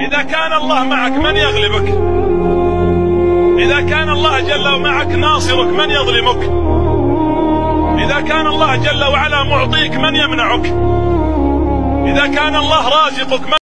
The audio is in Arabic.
إذا كان الله معك من يغلبك؟ إذا كان الله جل معك ناصرك من يظلمك؟ إذا كان الله جل وعلا معطيك من يمنعك؟ إذا كان الله رازقك من